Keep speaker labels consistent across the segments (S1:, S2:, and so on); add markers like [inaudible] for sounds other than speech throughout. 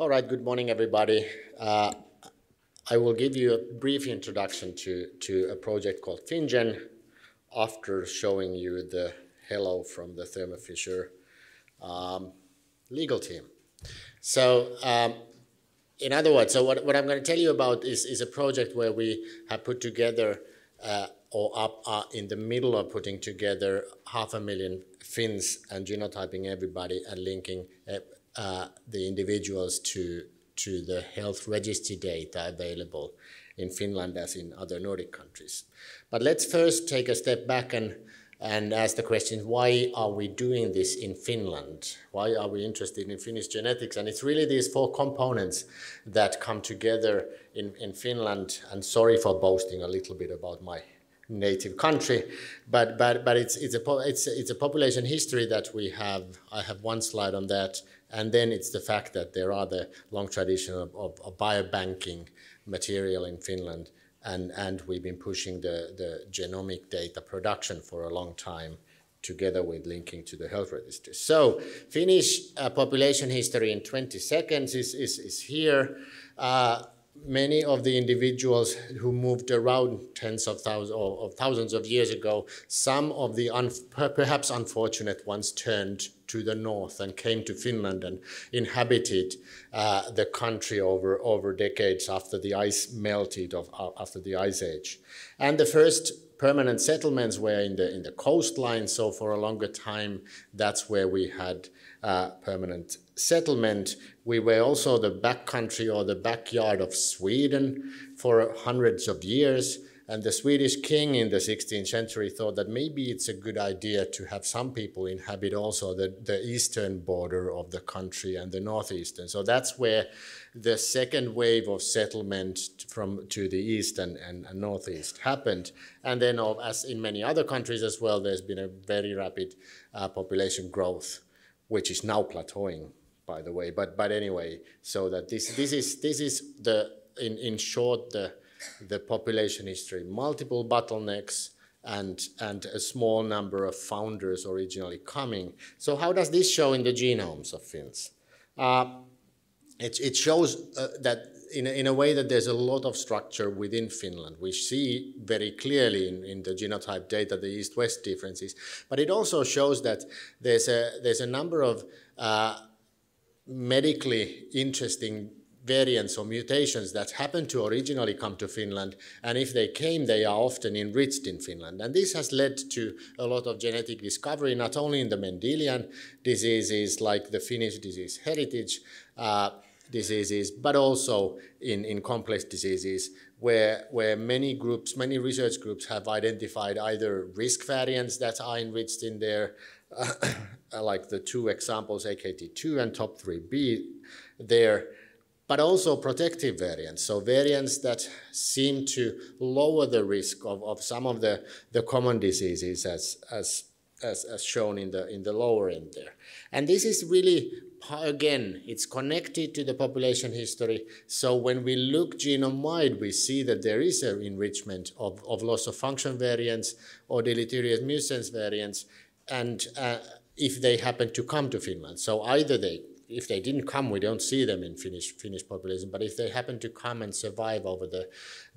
S1: All right, good morning, everybody. Uh, I will give you a brief introduction to, to a project called FinnGen after showing you the hello from the Thermo Fisher um, legal team. So, um, in other words, so what, what I'm going to tell you about is, is a project where we have put together uh, or up uh, in the middle of putting together half a million Finns and genotyping everybody and linking uh, the individuals to to the health registry data available in Finland as in other Nordic countries. But let's first take a step back and, and ask the question, why are we doing this in Finland? Why are we interested in Finnish genetics? And it's really these four components that come together in, in Finland. And sorry for boasting a little bit about my native country, but but but it's it's a it's it's a population history that we have. I have one slide on that, and then it's the fact that there are the long tradition of, of, of biobanking material in Finland, and, and we've been pushing the, the genomic data production for a long time together with linking to the health register. So Finnish uh, population history in 20 seconds is, is, is here. Uh, many of the individuals who moved around tens of thousands or of thousands of years ago, some of the un perhaps unfortunate ones turned to the north and came to Finland and inhabited uh, the country over, over decades after the ice melted of, uh, after the ice age. And the first permanent settlements were in the, in the coastline, so for a longer time, that's where we had uh, permanent settlement. We were also the backcountry or the backyard of Sweden for hundreds of years. And the Swedish king in the 16th century thought that maybe it's a good idea to have some people inhabit also the, the eastern border of the country and the northeastern. So that's where the second wave of settlement from to the east and, and, and northeast happened. And then, as in many other countries as well, there's been a very rapid uh, population growth, which is now plateauing, by the way. But but anyway, so that this this is this is the in in short the the population history, multiple bottlenecks, and, and a small number of founders originally coming. So how does this show in the genomes of Finns? Uh, it, it shows uh, that in a, in a way that there's a lot of structure within Finland. We see very clearly in, in the genotype data the east-west differences, but it also shows that there's a, there's a number of uh, medically interesting variants or mutations that happen to originally come to Finland, and if they came, they are often enriched in Finland. And this has led to a lot of genetic discovery, not only in the Mendelian diseases like the Finnish disease heritage uh, diseases, but also in, in complex diseases where, where many groups, many research groups have identified either risk variants that are enriched in there, [coughs] uh, like the two examples, AKT2 and TOP3B there, but also protective variants. So variants that seem to lower the risk of, of some of the, the common diseases as, as, as, as shown in the, in the lower end there. And this is really, again, it's connected to the population history. So when we look genome-wide, we see that there is an enrichment of, of loss of function variants or deleterious mutant variants, and uh, if they happen to come to Finland. So either they if they didn't come, we don't see them in Finnish Finnish population. But if they happen to come and survive over the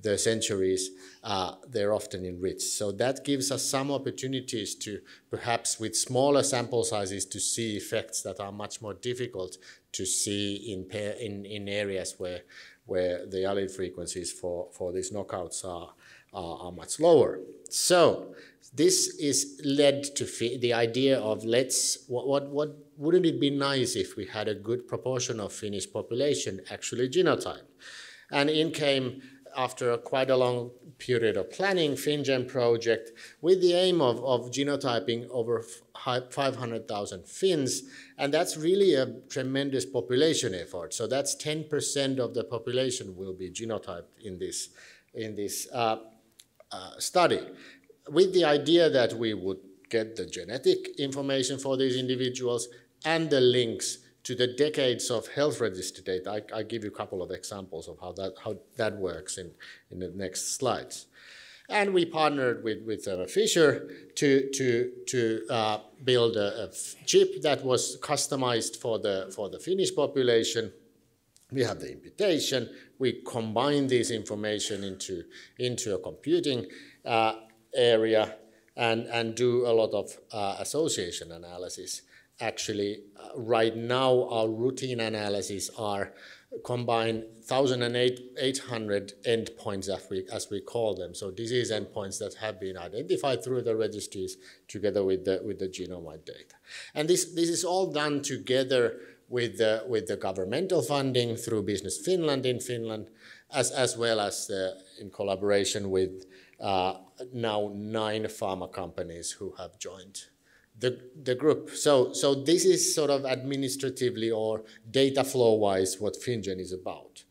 S1: the centuries, uh, they're often enriched. So that gives us some opportunities to perhaps with smaller sample sizes to see effects that are much more difficult to see in in in areas where where the allele frequencies for for these knockouts are are, much lower. So this is led to the idea of let's what what what wouldn't it be nice if we had a good proportion of Finnish population actually genotyped? And in came after a quite a long period of planning FinnGen project with the aim of, of genotyping over 500,000 Finns. And that's really a tremendous population effort. So that's 10% of the population will be genotyped in this, in this uh, uh, study with the idea that we would get the genetic information for these individuals and the links to the decades of health register data. I, I give you a couple of examples of how that, how that works in, in the next slides. And we partnered with, with Fisher to, to, to uh, build a, a chip that was customized for the, for the Finnish population we have the imputation, we combine this information into, into a computing uh, area and, and do a lot of uh, association analysis. Actually, uh, right now, our routine analysis are combine 1,800 endpoints, as we, as we call them. So disease endpoints that have been identified through the registries together with the, with the genome-wide data. And this, this is all done together with the, with the governmental funding through Business Finland in Finland, as, as well as uh, in collaboration with uh, now nine pharma companies who have joined the, the group. So, so this is sort of administratively or data flow wise what FinnGen is about.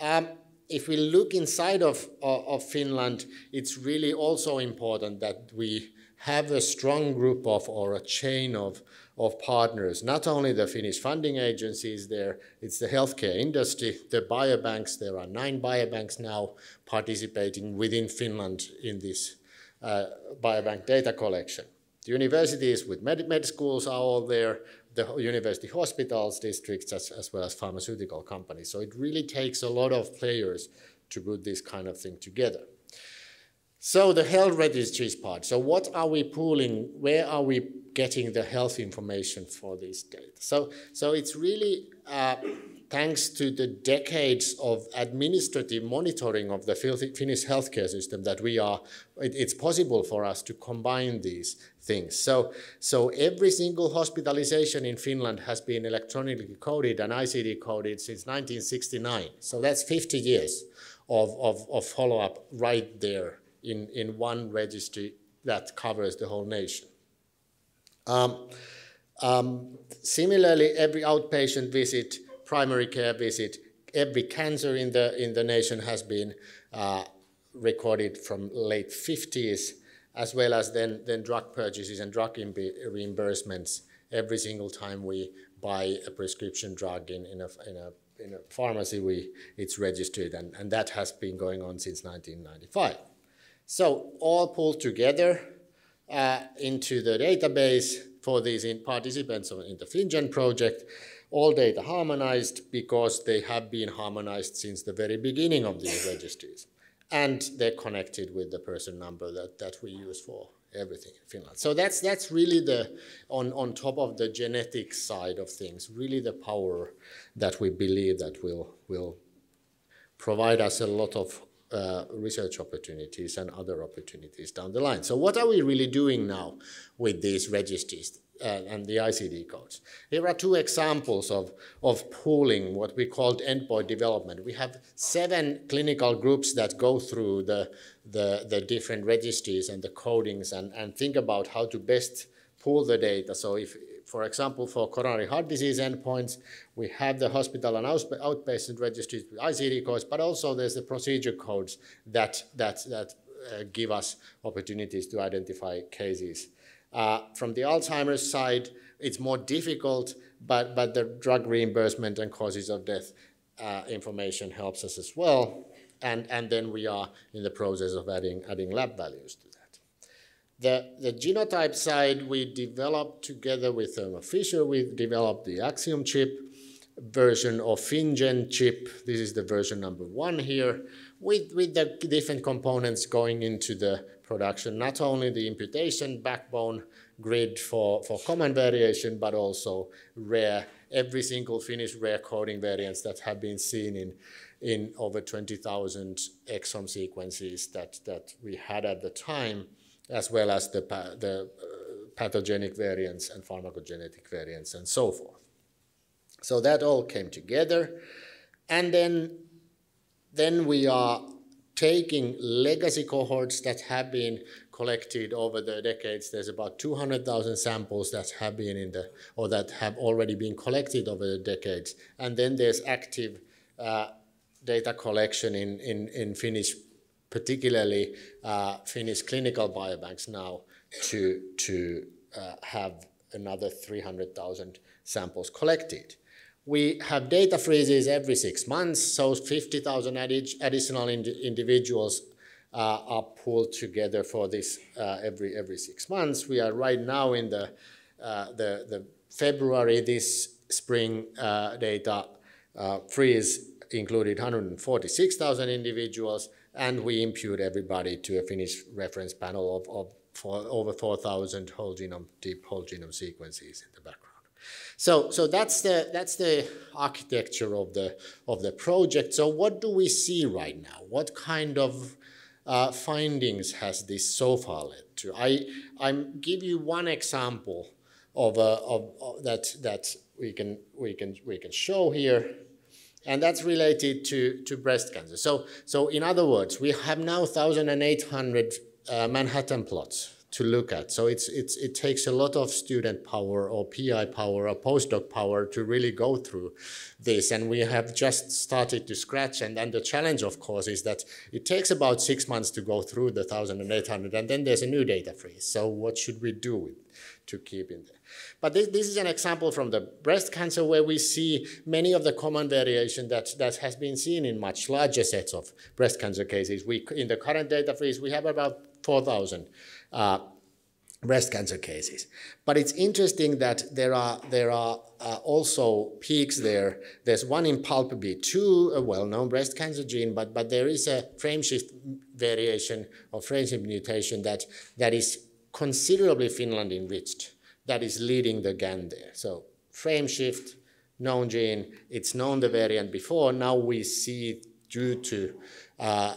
S1: Um, if we look inside of, of, of, Finland, it's really also important that we have a strong group of or a chain of, of partners, not only the Finnish funding agencies there, it's the healthcare industry, the biobanks, there are nine biobanks now participating within Finland in this uh, biobank data collection. The universities with med, med schools are all there, the university hospitals, districts, as, as well as pharmaceutical companies. So it really takes a lot of players to put this kind of thing together. So the health registries part. So what are we pooling? Where are we getting the health information for this data? So, so it's really uh, thanks to the decades of administrative monitoring of the Finnish healthcare system that we are, it, it's possible for us to combine these things. So, so every single hospitalization in Finland has been electronically coded and ICD coded since 1969. So that's 50 years of, of, of follow-up right there in, in one registry that covers the whole nation. Um, um, similarly, every outpatient visit primary care visit. Every cancer in the, in the nation has been uh, recorded from late 50s, as well as then, then drug purchases and drug reimbursements. Every single time we buy a prescription drug in, in, a, in, a, in a pharmacy, we, it's registered, and, and that has been going on since 1995. So all pulled together uh, into the database for these participants in the FinnGen project, all data harmonized because they have been harmonized since the very beginning of these registries. And they're connected with the person number that, that we use for everything in Finland. So that's, that's really the, on, on top of the genetic side of things, really the power that we believe that will, will provide us a lot of uh, research opportunities and other opportunities down the line. So what are we really doing now with these registries? uh, and the ICD codes. Here are two examples of, of pooling what we called endpoint development. We have seven clinical groups that go through the, the, the different registries and the codings and, and think about how to best pool the data. So if, for example, for coronary heart disease endpoints, we have the hospital and outpatient registries with ICD codes, but also there's the procedure codes that, that, that uh, give us opportunities to identify cases uh, from the Alzheimer's side, it's more difficult, but, but the drug reimbursement and causes of death uh, information helps us as well. And, and then we are in the process of adding, adding lab values. The, the genotype side, we developed together with Thermo Fisher, we developed the Axiom chip version of FinnGen chip. This is the version number one here, with, with the different components going into the production, not only the imputation backbone grid for, for common variation, but also rare, every single Finnish rare coding variants that have been seen in, in over 20,000 exome sequences that, that we had at the time, as well as the, the uh, pathogenic variants and pharmacogenetic variants and so forth. So that all came together. And then, then we are taking legacy cohorts that have been collected over the decades. There's about 200,000 samples that have been in the, or that have already been collected over the decades. And then there's active uh, data collection in, in, in Finnish, particularly uh, Finnish clinical biobanks now to, to uh, have another 300,000 samples collected. We have data freezes every six months, so 50,000 additional ind individuals uh, are pulled together for this uh, every every six months. We are right now in the uh, the, the February this spring uh, data uh, freeze included 146,000 individuals, and we impute everybody to a Finnish reference panel of, of for over 4,000 whole genome, deep whole genome sequences in the background. So, so that's the that's the architecture of the of the project. So, what do we see right now? What kind of uh, findings has this so far led to? I I give you one example of, uh, of, of that that we can we can we can show here and that's related to, to breast cancer. So, so in other words, we have now 1,800 uh, Manhattan plots to look at. So it's, it's, it takes a lot of student power or PI power or postdoc power to really go through this. And we have just started to scratch. And then the challenge, of course, is that it takes about six months to go through the 1,800 and then there's a new data freeze. So what should we do with, to keep in there? But this, this is an example from the breast cancer where we see many of the common variation that, that has been seen in much larger sets of breast cancer cases. We, in the current data freeze, we have about 4,000 uh, breast cancer cases. But it's interesting that there are, there are uh, also peaks there. There's one in PALB2, a well-known breast cancer gene, but, but there is a frameshift variation or frameshift mutation that, that is considerably Finland enriched that is leading the GAN there. So frameshift, known gene, it's known the variant before, now we see due to uh,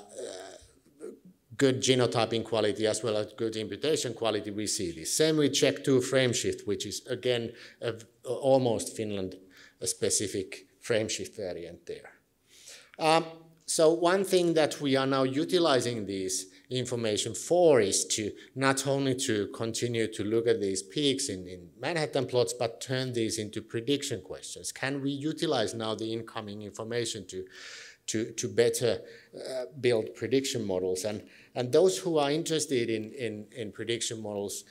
S1: good genotyping quality as well as good imputation quality, we see this. Same with CHEK2 frameshift, which is again a, almost Finland specific frameshift variant there. Um, so one thing that we are now utilizing this information for is to not only to continue to look at these peaks in, in Manhattan plots, but turn these into prediction questions. Can we utilize now the incoming information to to, to better uh, build prediction models. And, and those who are interested in, in, in prediction models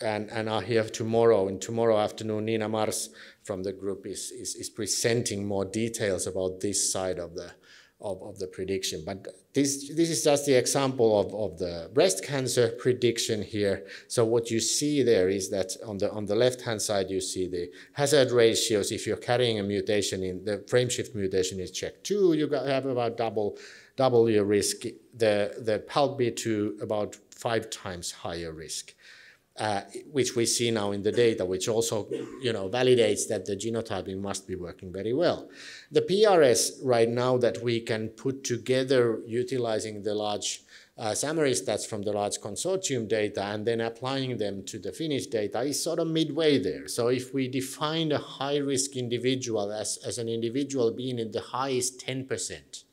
S1: and, and are here tomorrow, and tomorrow afternoon, Nina Mars from the group is, is, is presenting more details about this side of the, of, of the prediction. But this, this is just the example of, of the breast cancer prediction here. So what you see there is that on the, on the left-hand side, you see the hazard ratios. If you're carrying a mutation in the frameshift mutation is CHEK2, you have about double, double your risk. The, the PALB2 about five times higher risk uh, which we see now in the data, which also you know, validates that the genotyping must be working very well. The PRS right now that we can put together utilizing the large uh, summary stats from the large consortium data and then applying them to the Finnish data is sort of midway there. So if we define a high-risk individual as, as an individual being in the highest 10%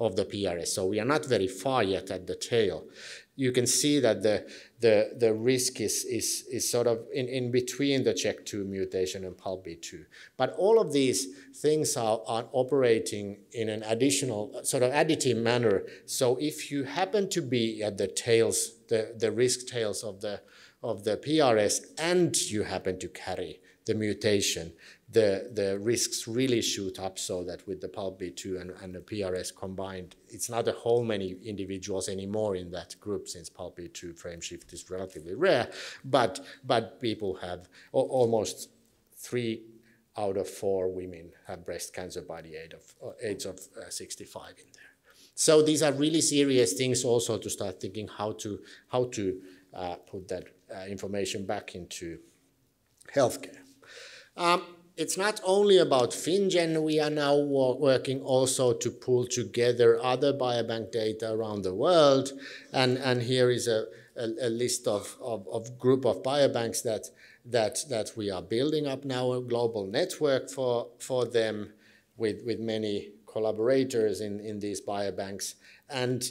S1: of the PRS, so we are not very far yet at the tail, you can see that the, the, the risk is, is, is sort of in, in between the CHEK2 mutation and PALB2. But all of these things are, are operating in an additional, sort of additive manner. So if you happen to be at the tails, the, the risk tails of the, of the PRS, and you happen to carry the mutation, the, the risks really shoot up so that with the PALB2 and, and the PRS combined, it's not a whole many individuals anymore in that group since PALB2 frameshift is relatively rare, but, but people have almost three out of four women have breast cancer by the age of, uh, age of uh, 65 in there. So these are really serious things also to start thinking how to, how to uh, put that uh, information back into healthcare. Um, it's not only about FinnGen, we are now working also to pull together other biobank data around the world. And, and here is a, a, a list of, of, of, group of biobanks that, that, that we are building up now, a global network for, for them with, with many collaborators in, in these biobanks. And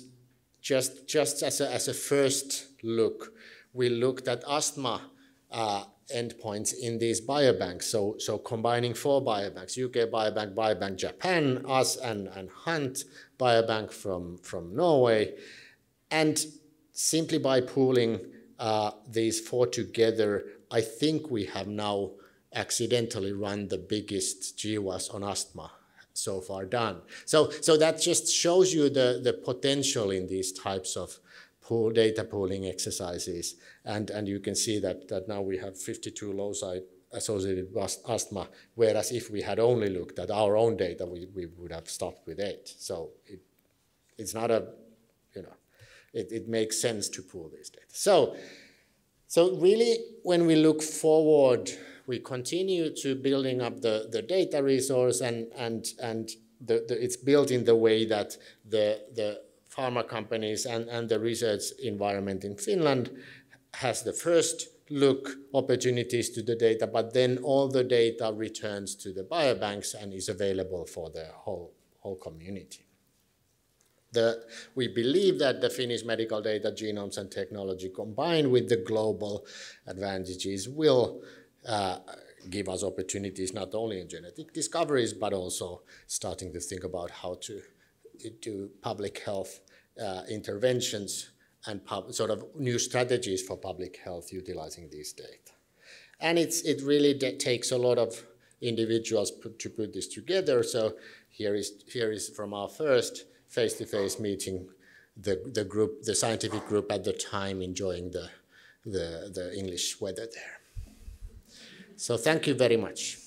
S1: just, just as, a, as a first look, we looked at asthma uh, endpoints in these biobanks. So, so combining four biobanks, UK Biobank, Biobank Japan, us and, and Hunt Biobank from, from Norway. And simply by pooling uh, these four together, I think we have now accidentally run the biggest GWAS on asthma so far done. So, so that just shows you the, the potential in these types of pool data pooling exercises. And, and you can see that, that now we have 52 loci associated with asthma, whereas if we had only looked at our own data, we, we would have stopped with eight. So it, it's not a, you know, it, it makes sense to pool these data. So, so really, when we look forward, we continue to building up the, the data resource and, and, and the, the, it's built in the way that the, the pharma companies and, and the research environment in Finland has the first look opportunities to the data, but then all the data returns to the biobanks and is available for the whole, whole community. The, we believe that the Finnish medical data genomes and technology combined with the global advantages will uh, give us opportunities not only in genetic discoveries, but also starting to think about how to do public health uh, interventions and sort of new strategies for public health utilizing these data. And it's, it really takes a lot of individuals to put this together. So here is, here is from our first face-to-face -face meeting, the, the group, the scientific group at the time enjoying the, the, the English weather there. So thank you very much.